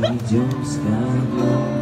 идем с тобой.